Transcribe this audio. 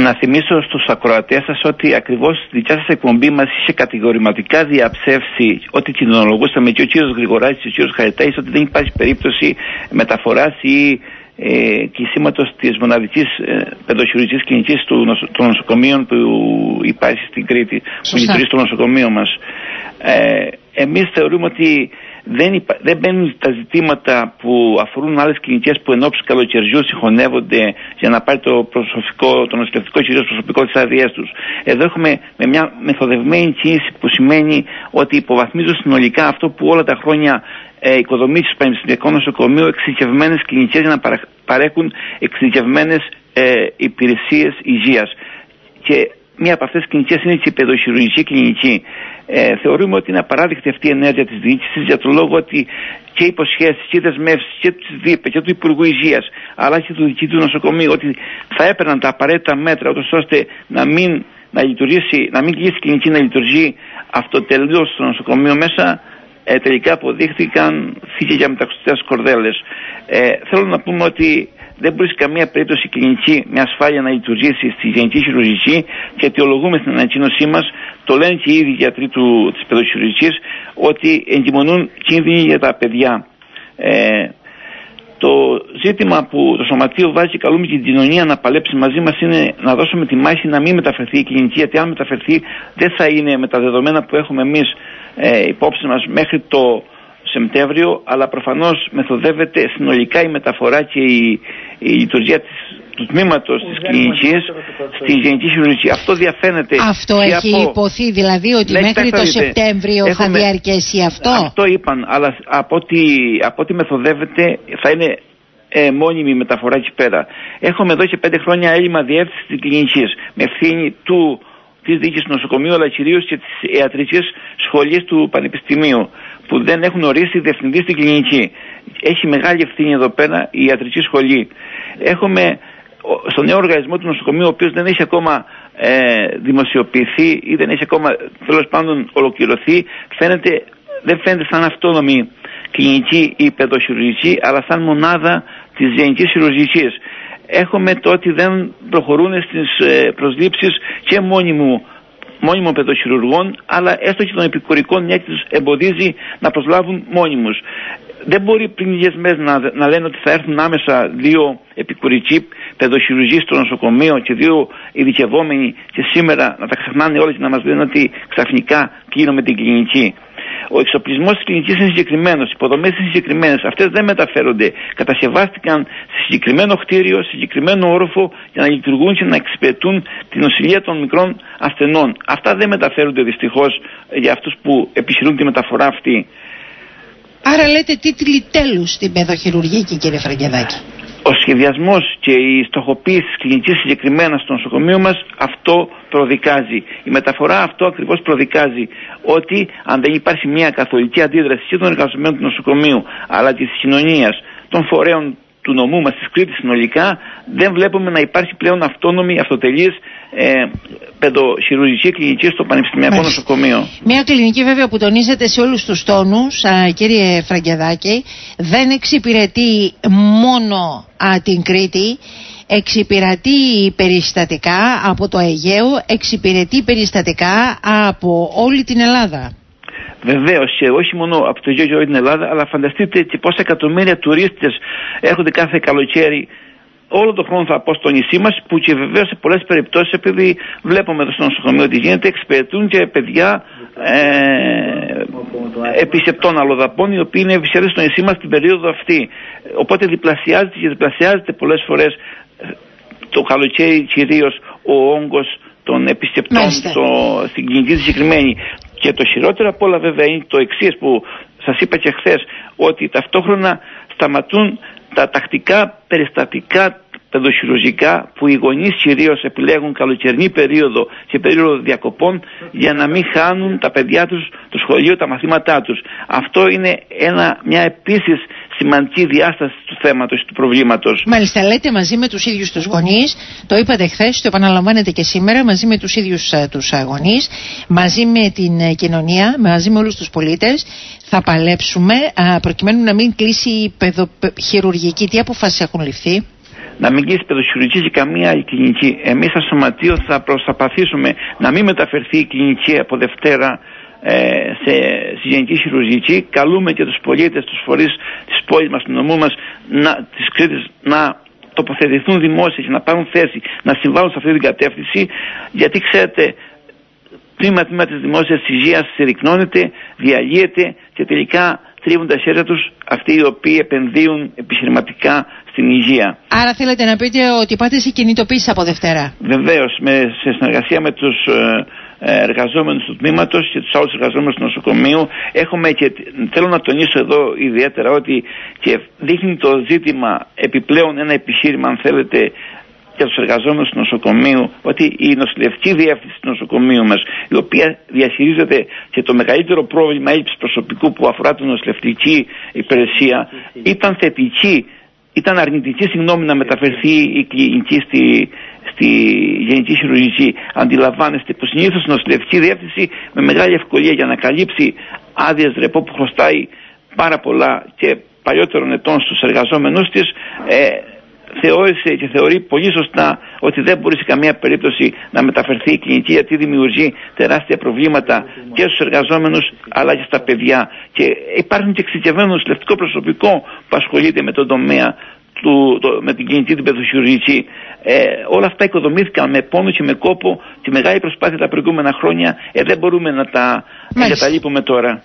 Να θυμίσω στους ακροατές σας ότι ακριβώς στη δικιά σας εκπομπή μας είχε κατηγορηματικά διαψεύσει ότι κοινωνολογούσαμε και ο κύριος Γρηγοράκης και ο κύριος Χαριτάης ότι δεν υπάρχει περίπτωση μεταφοράς ή ε, κλεισίματος της μοναδικής ε, παιδοχειρουργικής κλινικής του, των νοσοκομείων που υπάρχει στην Κρήτη, που λειτουργεί στο νοσοκομείο μας. Ε, εμείς θεωρούμε ότι δεν, υπα... δεν μπαίνουν τα ζητήματα που αφορούν άλλες κλινικές που εν ώψη καλοκαιριού συγχωνεύονται για να πάρει το προσωπικό, το νοσηλευτικό κυρίω προσωπικό τι άδειέ τους. Εδώ έχουμε με μια μεθοδευμένη κίνηση που σημαίνει ότι υποβαθμίζουν συνολικά αυτό που όλα τα χρόνια ε, οικοδομήσεις στο Πανεπιστημιακό Νοσοκομείο εξειδικευμένες κλινικές για να παρέχουν εξειδικευμένες ε, υπηρεσίες υγείας. Και μία από αυτές τις κλινικές είναι και η παιδοχειρουργική κλινική. Ε, θεωρούμε ότι είναι απαράδεκτη αυτή η ενέργεια της διοίκησης για τον λόγο ότι και οι υποσχέσεις και οι δεσμεύσεις και τη ΔΥΠΕ και του Υπουργού Υγείας αλλά και του Διοικητή του Νοσοκομείου ότι θα έπαιρναν τα απαραίτητα μέτρα ώστε να μην, να λειτουργήσει, να μην κλείσει η κλινική να λειτουργεί αυτοτελείω στο νοσοκομείο μέσα ε, τελικά αποδείχθηκαν θήκε για μεταξωτές κορδέλες. Ε, θέλω να πούμε ότι δεν μπορεί σε καμία περίπτωση η κλινική με ασφάλεια να λειτουργήσει στη γενική χειρουργική και αιτιολογούμε στην ανακοίνωσή μας, το λένε και οι ίδιοι γιατροί της παιδοχειρουργικής, ότι εγκυμονούν κίνδυνοι για τα παιδιά. Ε, το ζήτημα που το Σωματείο βάζει και καλούμε την κοινωνία να παλέψει μαζί μας είναι να δώσουμε τη μάχη να μην μεταφερθεί η κλινική, γιατί αν μεταφερθεί δεν θα είναι με τα δεδομένα που έχουμε εμείς ε, υπόψη μας μέχρι το Σεπτέμβριο, αλλά προφανώς μεθοδεύεται συνολικά η μεταφορά και η, η λειτουργία της του τμήματος της κλινική στη γενική χειρουργική. Αυτό διαφαίνεται. Αυτό έχει από... υποθεί, δηλαδή ότι ναι, μέχρι το Σεπτέμβριο έχουμε... θα διαρκέσει αυτό; Αυτό είπαν, αλλά από ό,τι, από ό,τι μεθοδεύεται θα είναι ε, μόνιμη μεταφορά εκεί πέρα. Έχουμε εδώ και πέντε χρόνια έλλειμμα διεύθυνσης της κλινική με ευθύνη του της διοίκησης του νοσοκομείου αλλά κυρίως και της ιατρικής σχολής του Πανεπιστημίου που δεν έχουν ορίσει διευθυντή στην κλινική. Έχει μεγάλη ευθύνη εδώ πέρα η ιατρική σχολή. Έχουμε στο νέο οργανισμό του νοσοκομείου, ο οποίος δεν έχει ακόμα ε, δημοσιοποιηθεί ή δεν έχει ακόμα τέλος πάντων ολοκληρωθεί, φαίνεται, δεν φαίνεται σαν αυτόνομη κλινική ή παιδοχειρουργική, αλλά σαν μονάδα της γενικής χειρουργικής. Έχουμε το ότι δεν προχωρούν στις ε, προσλήψεις και μόνιμου μόνιμων παιδοχειρουργών, αλλά έστω και των επικουρικών, μια και τους εμποδίζει να προσλάβουν μόνιμους. Δεν μπορεί πριν λίγες μέρες να, να λένε ότι θα έρθουν άμεσα δύο επικουρικοί παιδοχειρουργοί στο νοσοκομείο και δύο ειδικευόμενοι και σήμερα να τα ξεχνάνε όλα και να μας λένε ότι ξαφνικά κλείνουμε την κλινική. Ο εξοπλισμός της κλινικής είναι συγκεκριμένος, οι υποδομές είναι συγκεκριμένες. Αυτές δεν μεταφέρονται. Κατασκευάστηκαν σε συγκεκριμένο κτίριο, σε συγκεκριμένο όροφο για να λειτουργούν και να εξυπηρετούν την νοσηλεία των μικρών ασθενών. Αυτά δεν μεταφέρονται δυστυχώς για αυτούς που επιχειρούν τη μεταφορά αυτή. Άρα λέτε τίτλοι τέλους στην παιδοχειρουργική κύριε Φραγκεδάκη ο σχεδιασμός και η στοχοποίηση της κλινικής συγκεκριμένα στο νοσοκομείο μας αυτό προδικάζει. Η μεταφορά αυτό ακριβώς προδικάζει ότι αν δεν υπάρχει μια καθολική αντίδραση και των εργαζομένων του νοσοκομείου αλλά και της κοινωνίας, των φορέων του νομού μας της Κρήτης συνολικά δεν βλέπουμε να υπάρχει πλέον αυτόνομη, αυτοτελής ε, παιδοχειρουργική κλινική στο Πανεπιστημιακό Νοσοκομείο. Μια κλινική βέβαια που τονίζεται σε όλους τους τόνους, α, κύριε Φραγκεδάκη, δεν εξυπηρετεί μόνο α, την Κρήτη, εξυπηρετεί περιστατικά από το Αιγαίο, εξυπηρετεί περιστατικά από όλη την Ελλάδα. Βεβαίως και όχι μόνο από το Αιγαίο και όλη την Ελλάδα, αλλά φανταστείτε και πόσα εκατομμύρια τουρίστες έρχονται κάθε καλοκαίρι όλο τον χρόνο θα πω στο νησί μας, που και βεβαίως σε πολλές περιπτώσεις, επειδή βλέπουμε εδώ στο νοσοκομείο ότι γίνεται, εξυπηρετούν και παιδιά ε, επισεπτών αλλοδαπών, οι οποίοι είναι ευησιαστέ στο νησί μας την περίοδο αυτή. Οπότε διπλασιάζεται και διπλασιάζεται πολλές φορές ε, το καλοκαίρι κυρίως ο όγκος των επισκεπτών στο, στην κλινική τη συγκεκριμένη. Και το χειρότερο από όλα βέβαια είναι το εξής που σας είπα και χθες, ότι ταυτόχρονα σταματούν τα τακτικά περιστατικά παιδοχειρουργικά που οι γονείς κυρίως επιλέγουν καλοκαιρινή περίοδο και περίοδο διακοπών για να μην χάνουν τα παιδιά τους το σχολείο, τα μαθήματά τους. Αυτό είναι ένα, μια επίσης σημαντική διάσταση του θέματος, του προβλήματος. Μάλιστα λέτε μαζί με τους ίδιους τους γονείς, το είπατε χθες, το επαναλαμβάνετε και σήμερα, μαζί με τους ίδιους ε, τους ε, γονείς, μαζί με την ε, κοινωνία, μαζί με όλους τους πολίτες, θα παλέψουμε προκειμένου να μην κλείσει η παιδοχειρουργική. Τι αποφάσεις έχουν ληφθεί; να μην κλείσει παιδοχειρουργική και καμία άλλη κλινική. Εμείς σαν σωματείο θα προσπαθήσουμε να μην μεταφερθεί η κλινική από Δευτέρα ε, σε, στη γενική χειρουργική. Καλούμε και τους πολίτες, τους φορείς της πόλης μας, του νομού μας, να, της Κρήτης, να τοποθετηθούν δημόσια και να πάρουν θέση, να συμβάλλουν σε αυτή την κατεύθυνση, γιατί ξέρετε, τμήμα τμήμα της δημόσιας υγείας συρρυκνώνεται, διαλύεται και τελικά τρίβουν τα χέρια τους αυτοί οι οποίοι επενδύουν επιχειρηματικά στην υγεία. Άρα θέλετε να πείτε ότι πάτε σε κινητοποίηση από Δευτέρα; Βεβαίως, με, σε συνεργασία με τους ε, εργαζόμενους του τμήματος και τους άλλους εργαζόμενους του νοσοκομείου. Έχουμε και θέλω να τονίσω εδώ ιδιαίτερα ότι και δείχνει το ζήτημα επιπλέον ένα επιχείρημα αν θέλετε για τους εργαζόμενους του νοσοκομείου ότι η νοσηλευτική διεύθυνση του νοσοκομείου μας η οποία διαχειρίζεται και το μεγαλύτερο πρόβλημα έλλειψης προσωπικού που αφορά την νοσηλευτική υπηρεσία ήταν θετική ήταν αρνητική συγγνώμη να μεταφερθεί η κλινική στη, στη γενική χειρουργική. Αντιλαμβάνεστε που συνήθως η νοσηλευτική διεύθυνση με μεγάλη ευκολία για να καλύψει άδειες ρεπό που χρωστάει πάρα πολλά και παλιότερων ετών στους εργαζόμενους της ε, θεώρησε και θεωρεί πολύ σωστά ότι δεν μπορεί σε καμία περίπτωση να μεταφερθεί η κλινική γιατί δημιουργεί τεράστια προβλήματα και στους εργαζόμενους αλλά και στα παιδιά και υπάρχουν και εξειδικευμένο νοσηλευτικό προσωπικό που ασχολείται με τον τομέα του, το, με την κινητή την παιδοχειρουργική. Ε, όλα αυτά οικοδομήθηκαν με πόνο και με κόπο τη μεγάλη προσπάθεια τα προηγούμενα χρόνια. Ε, δεν μπορούμε να τα εγκαταλείπουμε τώρα.